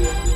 Huh?